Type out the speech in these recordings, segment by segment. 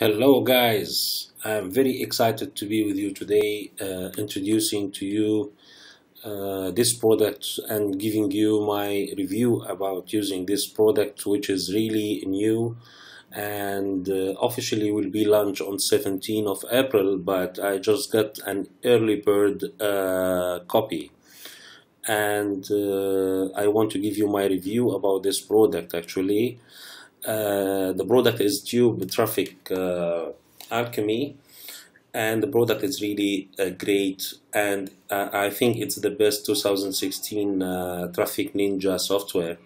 Hello guys, I'm very excited to be with you today uh, introducing to you uh, this product and giving you my review about using this product which is really new and uh, officially will be launched on 17th of April but I just got an early bird uh, copy. And uh, I want to give you my review about this product actually uh, the product is Tube Traffic uh, Alchemy and the product is really uh, great and I think it's the best 2016 uh, Traffic Ninja software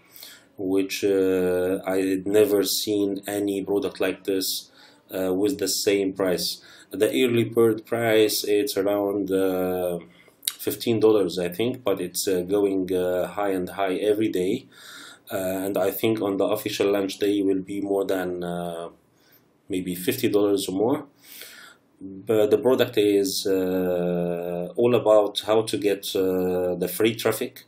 which uh, I had never seen any product like this with the same price. The early bird price it's around $15 I think but it's going high and high every day uh, and I think on the official launch day will be more than uh, maybe fifty dollars or more. But the product is uh, all about how to get the free traffic.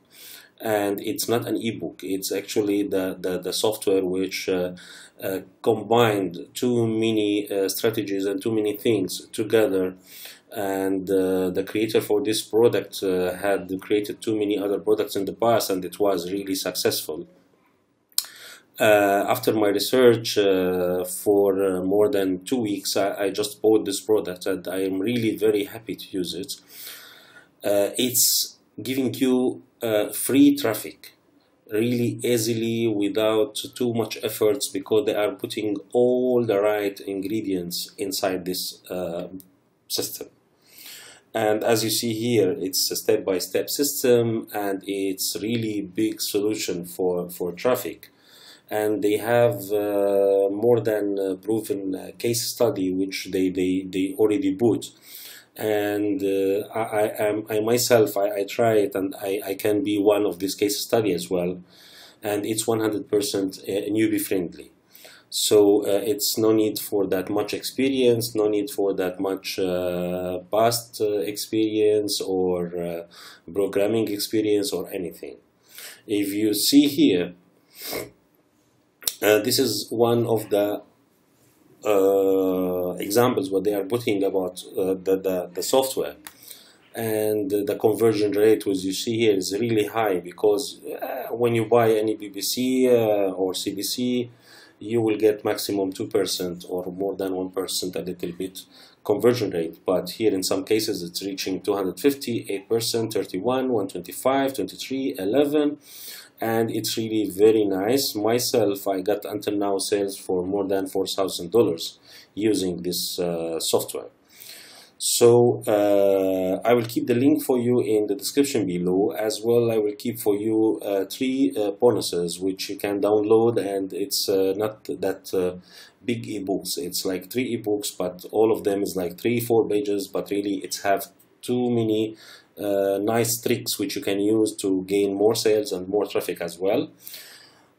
And it's not an ebook. It's actually the, the, the software which uh, uh, combined too many uh, strategies and too many things together. And the creator for this product had created too many other products in the past and it was really successful uh, after my research uh, for uh, more than two weeks, I, I, just bought this product and I am really very happy to use it. Uh, it's giving you uh, free traffic really easily without too much efforts because they are putting all the right ingredients inside this uh, system. And as you see here, it's a step-by-step -step system and it's really big solution for, for traffic and they have uh, more than uh, proven uh, case study which they, they, they already put. And uh, I, I, I, myself I, I, try it and I, I can be one of this case study as well. And it's 100% uh, newbie friendly. So uh, it's no need for that much experience no need for that much past experience or programming experience or anything. If you see here uh, this is one of the uh, examples what they are putting about uh, the, the, the, software. And the conversion rate as you see here is really high because uh, when you buy any BBC uh, or CPC you will get maximum 2% or more than 1% a little bit conversion rate. But here in some cases it's reaching 250 8% 31 125 23 11 and it's really very nice. Myself I got until now sales for more than four thousand dollars using this uh, software so uh, I will keep the link for you in the description below as well I will keep for you uh, three uh, bonuses which you can download and it's not that big ebooks it's like three ebooks but all of them is like three four pages but really it's have too many uh, nice tricks which you can use to gain more sales and more traffic as well.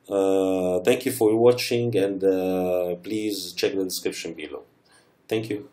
Uh, thank you for watching and uh, please check the description below. Thank you.